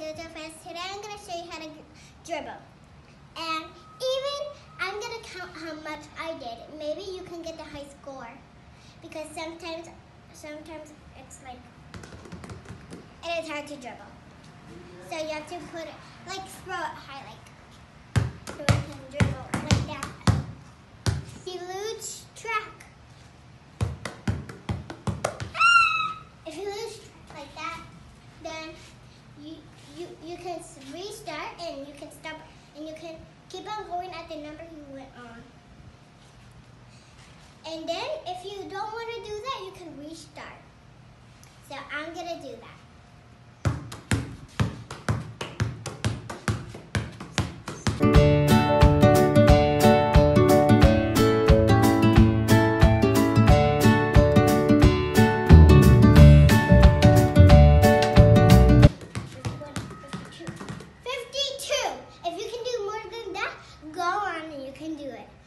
Fest. Today I'm going to show you how to dribble. And even I'm going to count how much I did. Maybe you can get the high score. Because sometimes, sometimes it's like, it is hard to dribble. So you have to put it, like throw it high like, so we can dribble like that. Lose track. Ah! If you lose like that, then you you you can restart and you can stop and you can keep on going at the number you went on. And then if you don't want to do that, you can restart. So I'm gonna do that. Can do it.